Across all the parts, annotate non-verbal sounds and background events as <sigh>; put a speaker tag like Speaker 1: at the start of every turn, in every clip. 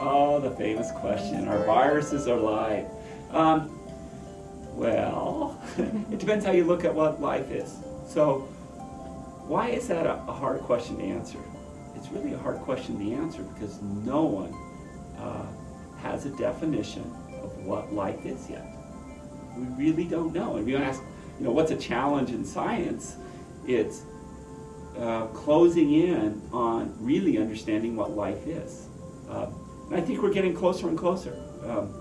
Speaker 1: Oh, the famous question: Are viruses alive? Um, well, <laughs> it depends how you look at what life is. So, why is that a, a hard question to answer? It's really a hard question to answer because no one uh, has a definition of what life is yet. We really don't know. If you ask, you know, what's a challenge in science? It's uh, closing in on really understanding what life is. Uh, and I think we're getting closer and closer. Um,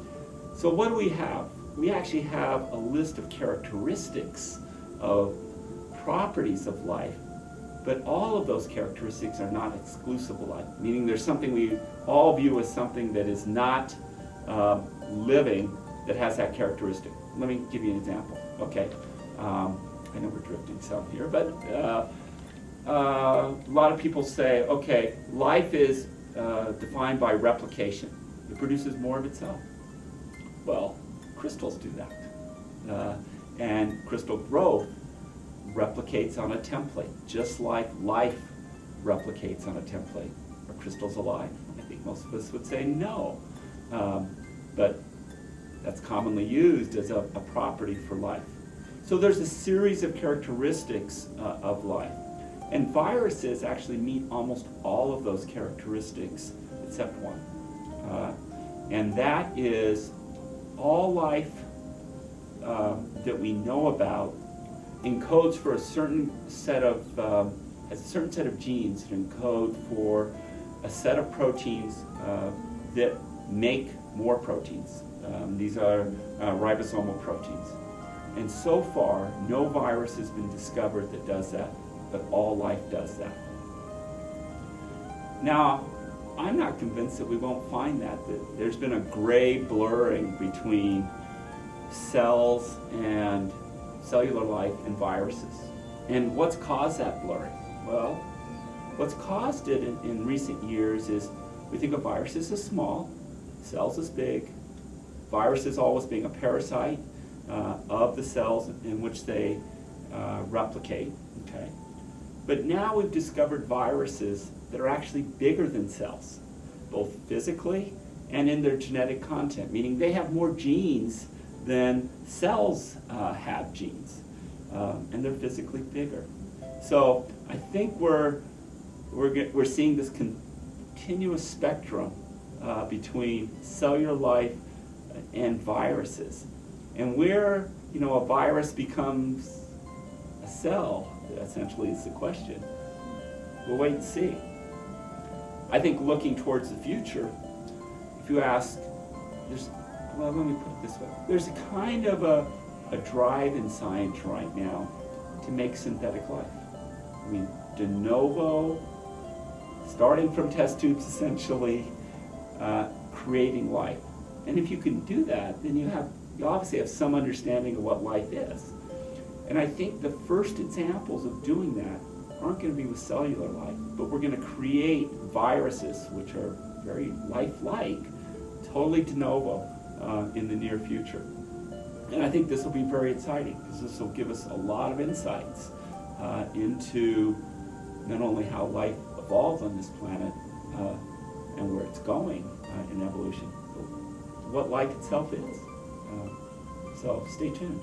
Speaker 1: so what do we have? We actually have a list of characteristics of properties of life, but all of those characteristics are not exclusive of life, meaning there's something we all view as something that is not uh, living that has that characteristic. Let me give you an example. Okay, um, I know we're drifting some here, but uh, uh, a lot of people say, okay, life is uh, defined by replication. It produces more of itself. Well, crystals do that. Uh, and crystal growth replicates on a template, just like life replicates on a template. Are crystals alive? I think most of us would say no. Um, but that's commonly used as a, a, property for life. So there's a series of characteristics uh, of life. And viruses actually meet almost all of those characteristics except one. Uh, and that is all life uh, that we know about encodes for a certain set of um, has a certain set of genes that encode for a set of proteins uh, that make more proteins. Um, these are uh, ribosomal proteins. And so far, no virus has been discovered that does that, but all life does that. Now, I'm not convinced that we won't find that, that there's been a gray blurring between cells and cellular life and viruses. And what's caused that blurring? Well, what's caused it in, in recent years is we think of viruses as small, cells as big, viruses always being a parasite uh, of the cells in which they uh, replicate. Okay, but now we've discovered viruses that are actually bigger than cells, both physically and in their genetic content, meaning they have more genes than cells uh, have genes, um, and they're physically bigger. So I think we're we're we're seeing this continuous spectrum uh, between cellular life and viruses, and where you know a virus becomes a cell, essentially is the question. We'll wait and see. I think looking towards the future, if you ask, there's, well, let me put it this way. There's a kind of a, a drive in science right now to make synthetic life. I mean, de novo, starting from test tubes <laughs> essentially, uh, creating life. And if you can do that, then you have you obviously have some understanding of what life is. And I think the first examples of doing that aren't going to be with cellular life, but we're going to create viruses, which are very lifelike, totally de novo uh, in the near future. And I think this will be very exciting because this will give us a lot of insights uh, into not only how life evolves on this planet uh, and where it's going uh, in evolution, but what life itself is. Uh, so stay tuned.